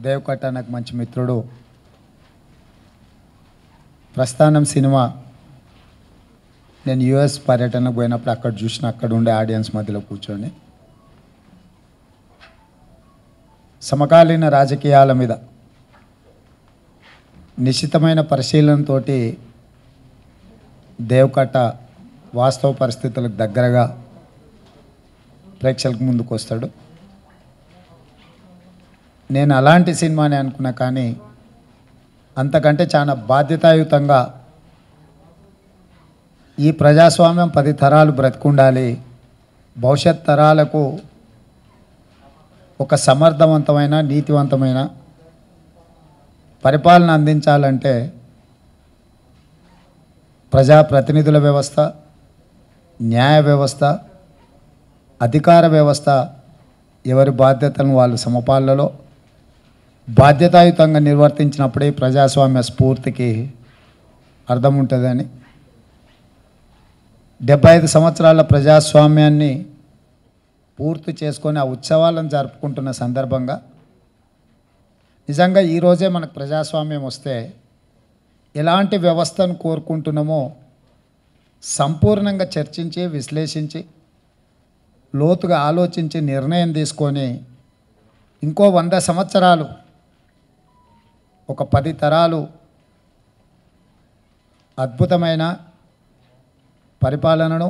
దేవకట్ట నాకు మంచి మిత్రుడు. ప్రస్థానం సినిమా. నేను యుఎస్ పర్యటనకు పోయినప్పుడు అక్కడ చూసిన అక్కడ ఉండే ఆడియన్స్ మధ్యలో కూర్చొని. సమకాలీన రాజకీయాల మీద. నిశ్చితమైన పరిశీలనతోటి దేవకట్ట వాస్తవ పరిస్థితులకు దగ్గరగా ప్రేక్షకులకు ముందుకు వస్తాడు నేను అలాంటి సినిమాని అనుకున్నా కానీ అంతకంటే చాలా బాధ్యతాయుతంగా ఈ ప్రజాస్వామ్యం పది తరాలు బ్రతికుండాలి. భవిష్యత్ తరాలకు ఒక సమర్థవంతమైన నీతివంతమైన పరిపాలన అందించాలంటే ప్రజాప్రతినిధుల వ్యవస్థ న్యాయ వ్యవస్థ అధికార వ్యవస్థ ఎవరి బాధ్యతలను వాళ్ళు సమపాలలో బాధ్యతాయుతంగా నిర్వర్తించినప్పుడే ప్రజాస్వామ్య స్ఫూర్తికి అర్థం ఉంటుందని. డెబ్బై ఐదు సంవత్సరాల ప్రజాస్వామ్యాన్ని పూర్తి చేసుకొని ఆ ఉత్సవాలను జరుపుకుంటున్న సందర్భంగా నిజంగా ఈరోజే మనకు ప్రజాస్వామ్యం వస్తే ఎలాంటి వ్యవస్థను కోరుకుంటున్నామో సంపూర్ణంగా చర్చించి విశ్లేషించి లోతుగా ఆలోచించి నిర్ణయం తీసుకొని ఇంకో వంద సంవత్సరాలు ఒక పది తరాలు అద్భుతమైన పరిపాలనను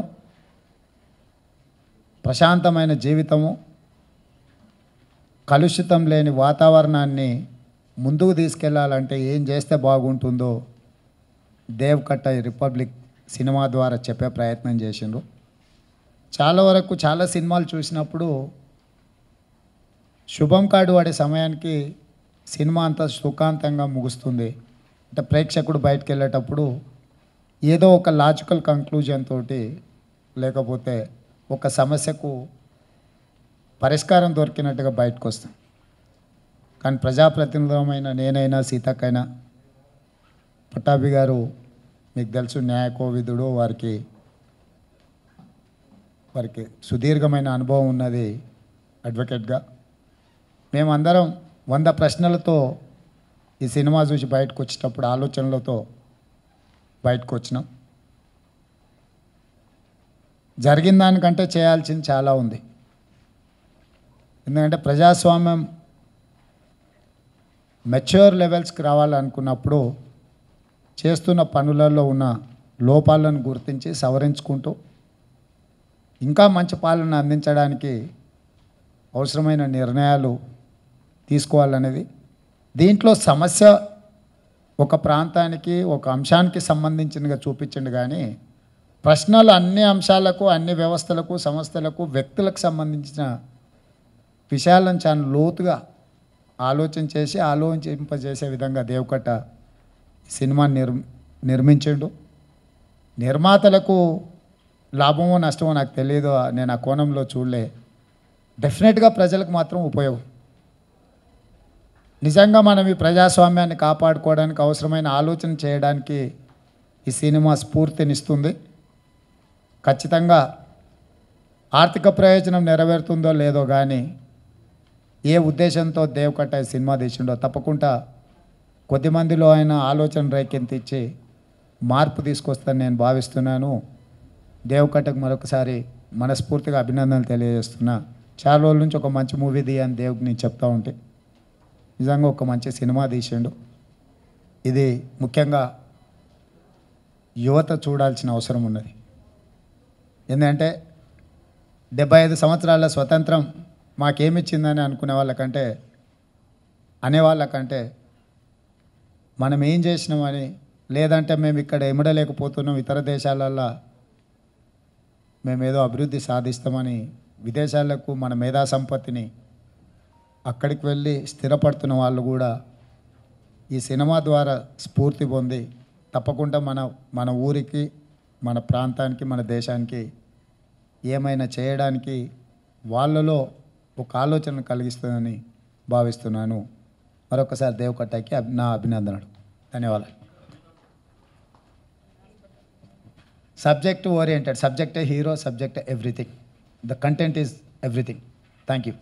ప్రశాంతమైన జీవితము కలుషితం లేని వాతావరణాన్ని ముందుకు తీసుకెళ్ళాలంటే ఏం చేస్తే బాగుంటుందో దేవ్ కట్ట రిపబ్లిక్ సినిమా ద్వారా చెప్పే ప్రయత్నం చేసిండ్రు. చాలా వరకు చాలా సినిమాలు చూసినప్పుడు శుభం కార్డు వాడే సమయానికి సినిమా అంతా సుఖాంతంగా ముగుస్తుంది. అంటే ప్రేక్షకుడు బయటకు వెళ్ళేటప్పుడు ఏదో ఒక లాజికల్ కంక్లూజన్ తోటి లేకపోతే ఒక సమస్యకు పరిష్కారం దొరికినట్టుగా బయటకు వస్తాం కానీ ప్రజాప్రతినిధమైన నేనైనా సీతక్కైనా పట్టాభి గారు మీకు తెలుసు న్యాయకోవిదుడు వారికి వారికి సుదీర్ఘమైన అనుభవం ఉన్నది అడ్వకేట్గా. మేమందరం వంద ప్రశ్నలతో ఈ సినిమా చూసి బయటకు వచ్చేటప్పుడు ఆలోచనలతో బయటకు వచ్చినాం జరిగిన దానికంటే చేయాల్సింది చాలా ఉంది. ఎందుకంటే ప్రజాస్వామ్యం మెచ్యూర్ లెవెల్స్కి రావాలనుకున్నప్పుడు చేస్తున్న పనులలో ఉన్న లోపాలను గుర్తించి సవరించుకుంటూ ఇంకా మంచి పాలన అందించడానికి అవసరమైన నిర్ణయాలు తీసుకోవాలనేది. దీంట్లో సమస్య ఒక ప్రాంతానికి ఒక అంశానికి సంబంధించినగా చూపించండి కానీ ప్రశ్నలు అన్ని అంశాలకు అన్ని వ్యవస్థలకు సంస్థలకు వ్యక్తులకు సంబంధించిన విషయాలను చాలా లోతుగా ఆలోచన చేసి ఆలోచింపజేసే విధంగా దేవకట్ట సినిమా నిర్ నిర్మించండు. నిర్మాతలకు లాభమో నష్టమో నాకు తెలియదు నేను ఆ కోణంలో చూడలే. డెఫినెట్గా ప్రజలకు మాత్రం ఉపయోగం. నిజంగా మనం ఈ ప్రజాస్వామ్యాన్ని కాపాడుకోవడానికి అవసరమైన ఆలోచన చేయడానికి ఈ సినిమా స్ఫూర్తినిస్తుంది. ఖచ్చితంగా ఆర్థిక ప్రయోజనం నెరవేరుతుందో లేదో కానీ ఏ ఉద్దేశంతో దేవకట్ట సినిమా తీసిండో తప్పకుండా కొద్దిమందిలో ఆయన ఆలోచన రేకెంతిచ్చి మార్పు తీసుకొస్తానని నేను భావిస్తున్నాను. దేవకట్టకు మరొకసారి మనస్ఫూర్తిగా అభినందనలు తెలియజేస్తున్నా. చాలా రోజుల నుంచి ఒక మంచి మూవీ తీయని దేవుడికి నేను చెప్తా ఉంటే. నిజంగా ఒక మంచి సినిమా తీసిండు. ఇది ముఖ్యంగా యువత చూడాల్సిన అవసరం ఉన్నది. ఎందుకంటే డెబ్బై ఐదు సంవత్సరాల స్వతంత్రం మాకేమిచ్చిందని అనుకునే వాళ్ళకంటే అనేవాళ్ళకంటే మనం ఏం చేసినామని లేదంటే మేము ఇక్కడ ఇమడలేకపోతున్నాం ఇతర దేశాలల్లో మేమేదో అభివృద్ధి సాధిస్తామని విదేశాలకు మన మేధా సంపత్తిని అక్కడికి వెళ్ళి స్థిరపడుతున్న వాళ్ళు కూడా ఈ సినిమా ద్వారా స్ఫూర్తి పొంది తప్పకుండా మన మన ఊరికి మన ప్రాంతానికి మన దేశానికి ఏమైనా చేయడానికి వాళ్ళలో ఒక ఆలోచన కలిగిస్తుందని భావిస్తున్నాను. మరొకసారి దేవకట్టకి నా అభినందనలు. ధన్యవాదాలు. Subject oriented subject hero subject everything the content is everything thank you